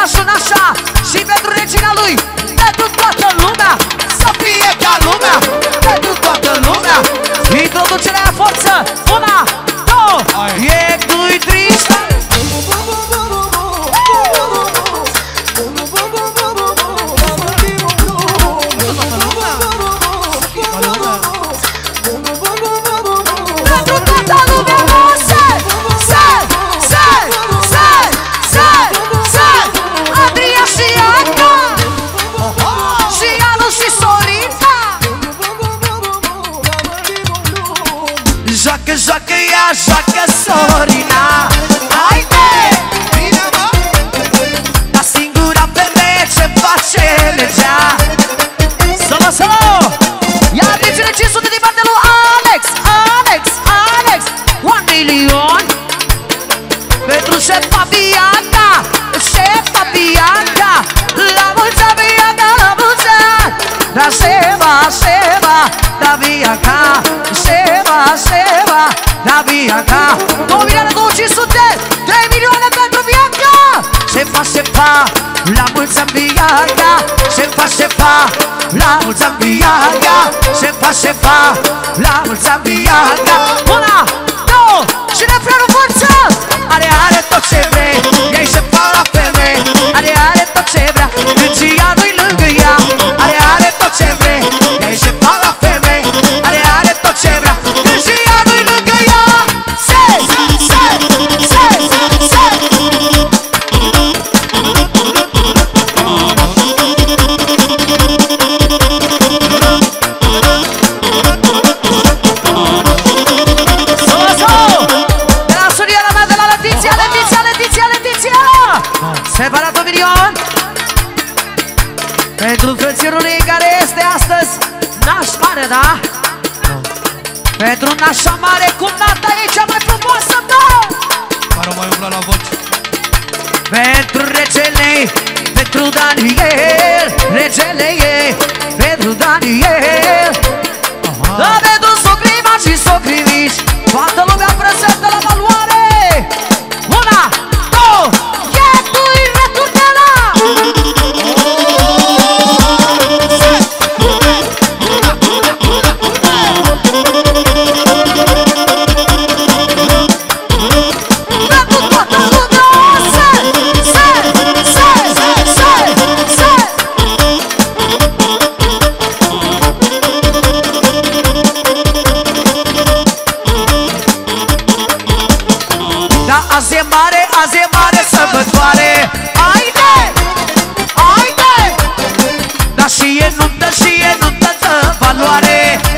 Ea sună așa Și pentru regina lui Pentru toată lumea Să fie ca lumea Pentru toată lumea. Introducerea forță Una, două E doi, triste Pentru Da Bianca 2 milioane 2500 3 milioane pentru Bianca Șefa, șefa La mulți ani, Bianca Șefa, șefa La mulți ani, Bianca Șefa, șefa La mulți ani, Bianca Una, două Și refrenul mare, da? Pentru nașa mare, cum nata e cea mai frumoasă, da? Care mai umbla la voce Pentru regele, pentru Daniel Regele e pentru Daniel Da, pentru socrima și socrimici Toată lumea prezentă la și e nuntă, și e nuntă de valoare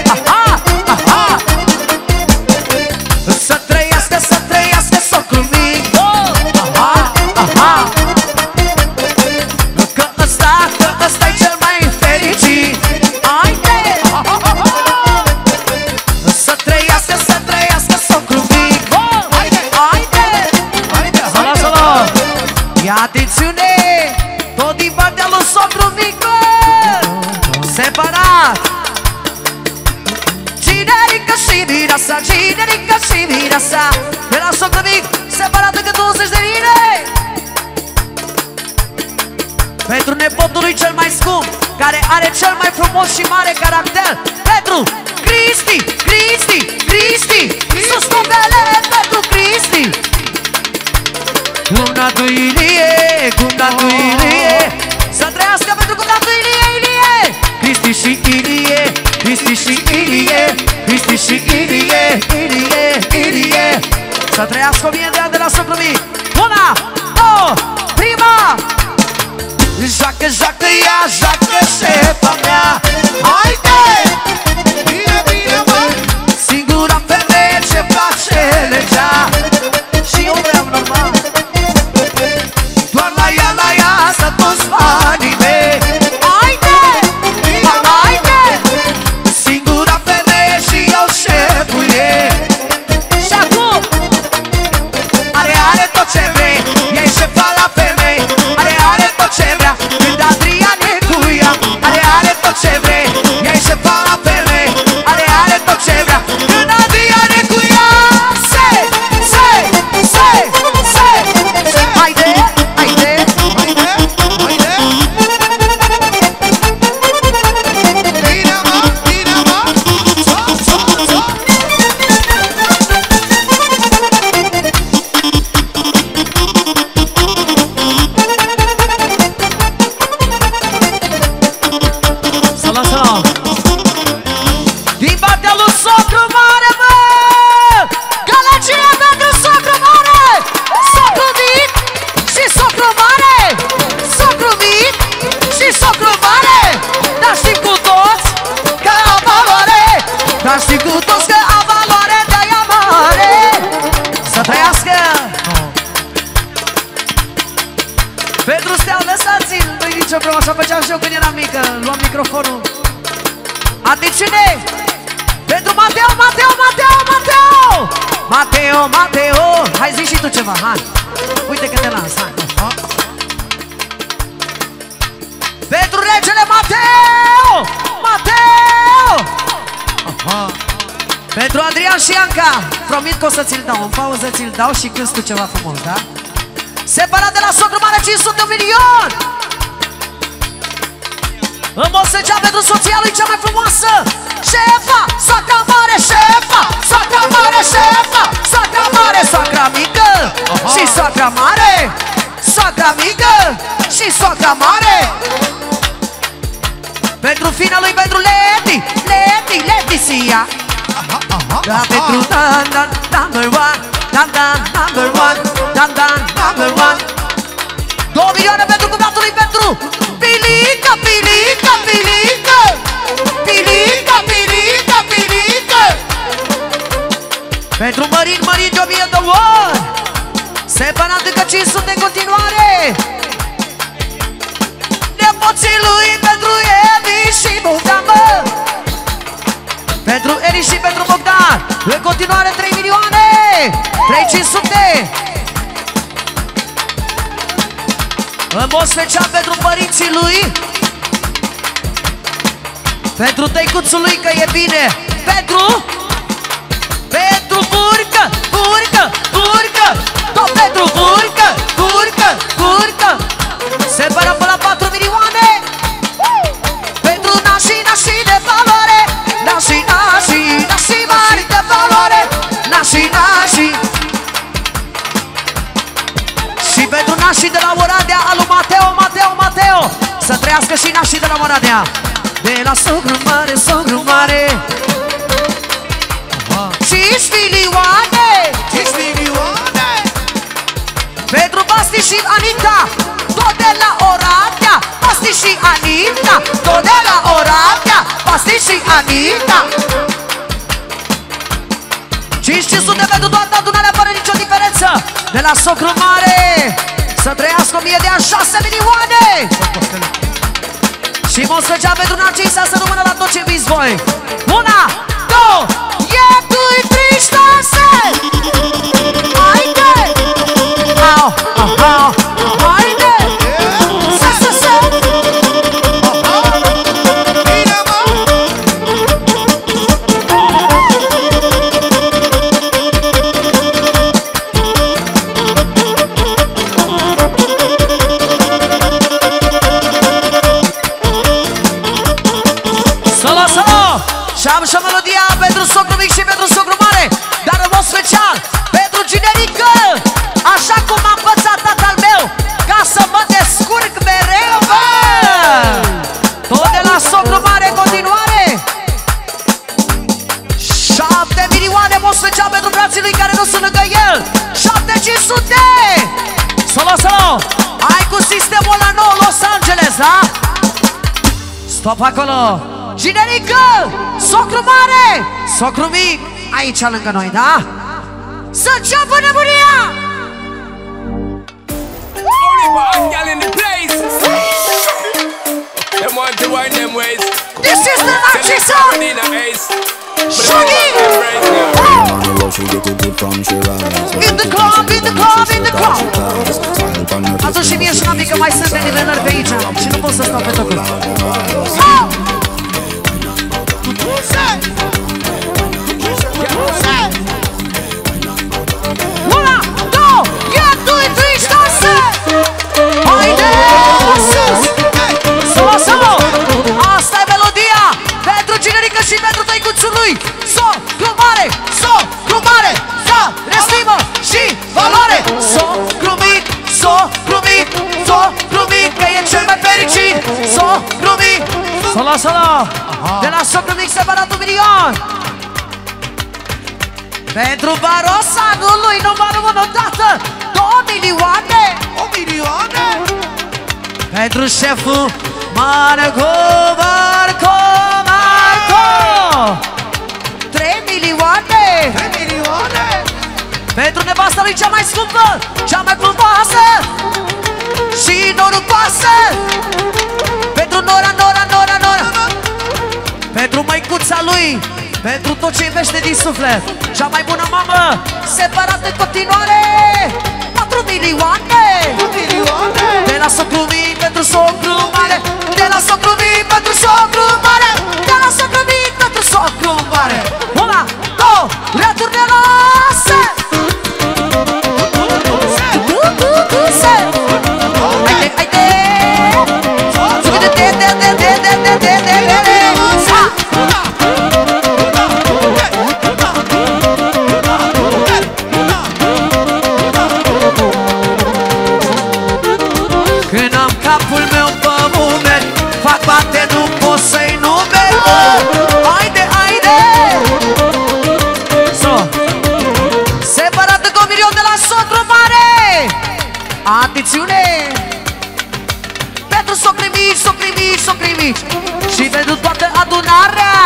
Cinerica și mireasa Cinerica și mireasa. De la socru mic Separat încă 20 de lire Pentru nepotului cel mai scump Care are cel mai frumos și mare caracter. Pentru Cristi, Cristi, Cristi Sus numele pentru Cristi. Cumnatul Ilie, cumnatul Ilie. Să trăiască pentru cumnatul Ilie, Ilie. Cristi și Ilie, Cristi și Ilie Cristi și Ilie, Ilie, Ilie. Să trăiască o mie de ani de la socru mic Una, două, prima. Joacă, joacă, ea, joacă șefa mea se ve. Lăsați-l! Nu-i nicio problemă, așa făceam și eu când eram mică Luam microfonul Atențiune! Pentru Mateo, Mateo, Mateo, Mateo! Mateo, Mateo! Hai zi și tu ceva, hai! Uite că te las, hai! Pentru regele Mateo! Mateo! Aha. Pentru Adrian și Anca Promit că o să ți-l dau, în pauză ți-l dau și când tu ceva frumos, da? Separat de la socru mare 500 milion În mod special pentru soția lui cea mai frumoasă Șefa, soacra mare, șefa Soacra mare, șefa Soacra mare, soacra mică Aha. Și soacra mare Soacra mică și soacra mare Pentru fina lui, pentru Leti Leti, Leti Sia Aha, aha, da, aha. pentru dan, dan, number one Dan, dan, number one Dan, dan, number one Două milioane pentru cuvântul lui pentru Pilica, pilica, pilica Pilica, pilica, pilica Pentru Mărin, Mărin de o mie de ori. Separat încă 500 în continuare. Nepoții lui pentru Eli și Bogdan, bă. Pentru Eri și pentru Bogdan. În continuare 3 milioane. 3500 În mod special pentru părinții lui. Pentru tăicuțul lui că e bine. Pentru Pentru Anita Tot de la Oradea Basti și Anita Tot de la Oradea Basti și Anita. 500 pentru toată adunarea fără nicio diferență. De la Socru Mare Să trăiască 1000 de ani 6 milioane. Și mă special pentru Narcisa să rămână la tot ce viți voi. Una, două, e doi, trei, șase Haide! Au, au, au, 7500 Solo, solo! Ai cu sistemul la nou Los Angeles, da? Stop acolo! Generică! Socru mare! Socru mic! Aici lângă noi, da? Să înceapă nebunia! Only one gal in the place. Them want to wind them ways. This is the Tell them Narcisa! Carolina Ace. But Shaggy! She get it good from she rise In the club, in the club, in the club. Atunci și mie și la mică mai sunt de nivelări pe aici Și nu pot să stau pe tocul Au! Una, două, ia, doi, trei, șase Haide! Sus! Solo, solo! Asta e melodia Pentru generică și pentru tăicuțul lui So, glumare, so, glumare Să respimă și valoare So, glumit, so, glumit, so, glumit Că e cel mai fericit So, glumit, Solo, solo! De la socru mic separat un milion! Pentru barosanului numărul unu dată, două milioane! O milioane! Pentru șeful Marco, Marco, Marco! Trei milioane! Trei milioane! Pentru nevasta lui cea mai scumpă, cea mai frumoasă Și norocoasă Pentru Nora, Nora, Nora, Nora. Pentru măicuța lui Pentru tot ce iubește din suflet. Cea mai bună mamă Separată în continuare. 4 milioane. O milioane! De la socru mic pentru socru mare. De la socru mic pentru socru mare. De la socru mic pentru socru mare. Una, două, returne la se Atențiune! Pentru socri mici, socri mici, socri mici. Și pentru toată adunarea!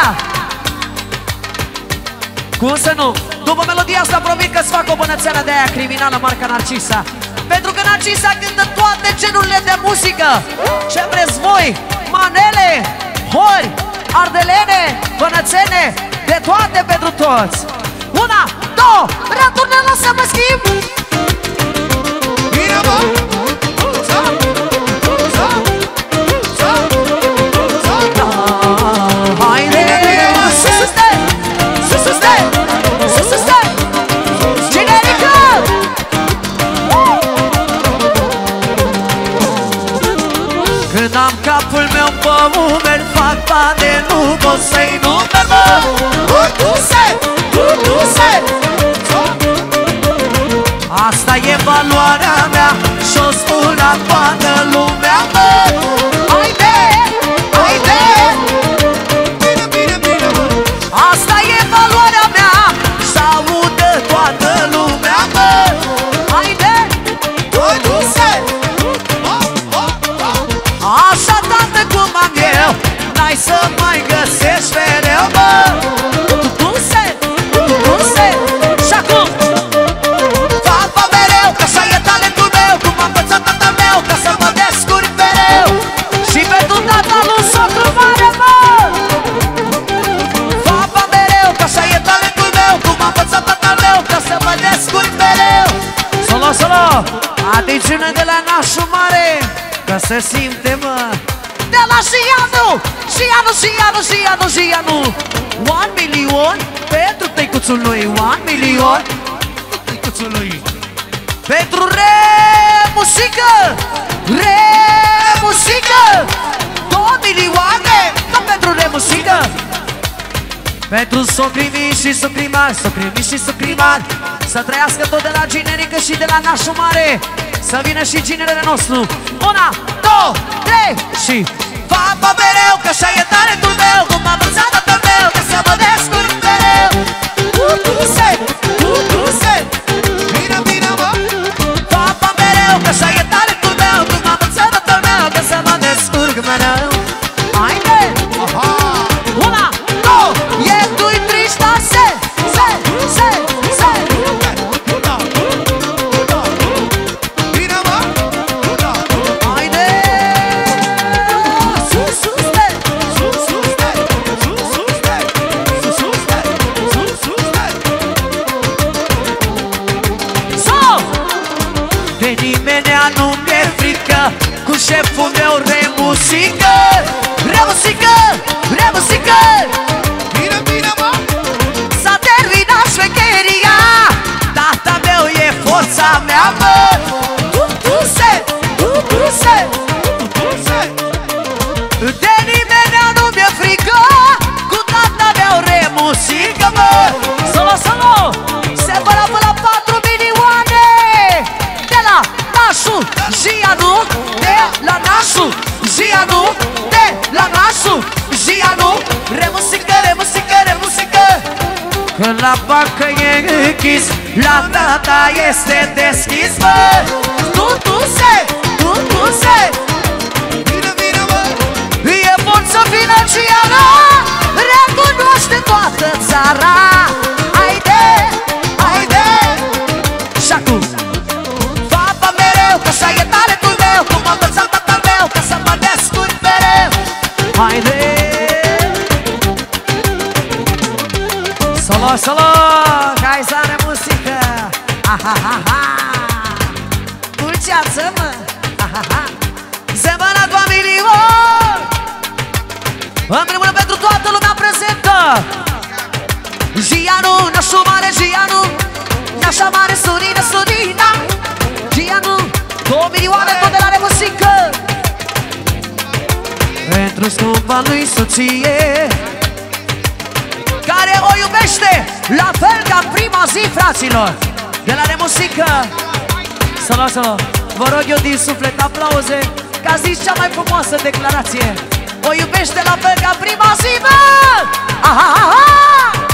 Cum să nu? După melodia asta promit că-ți fac o bănățeană de aia criminală marca Narcisa. Pentru că Narcisa cântă toate genurile de muzică. Ce vreți voi? Manele, hori, ardelene, bănățene De toate pentru toți. Una, două, returnă la să mă schimb. Bine, mă! Atențiune de la nașul mare Că se simte, mă. De la Gianu, Gianu, Gianu, Gianu, Gianu One milion pentru tăicuțul lui One milion Tăicuțul lui! pentru re muzică Re muzică Două milioane Tot pentru re muzică Pentru socrimi și socrimari Socrimi și socrimari Să trăiască tot de la generică și de la nașul mare. Să vină și ginerele nostru. Una, două, trei și Fapa mereu, că așa e talentul meu. Cum am învățat tatăl meu Ca să mă descurc mereu. Du-se, du-se música. La bancă e închis La tata este deschis Bă, tu, tu se, tu, tu se Vină, vină, mă E forță financiară Recunoaște toată țara prezentă Gianu, nașul mare Gianu Nașa mare Surina, Surina Gianu, două milioane tot de la remuzică Pentru scumpa lui soție Care o iubește La fel ca în prima zi, fraților. De la remuzică Să lasă Vă rog eu din suflet aplauze Că a zis cea mai frumoasă declarație o iubește la fel ca prima zi, bă! Aha, aha, aha!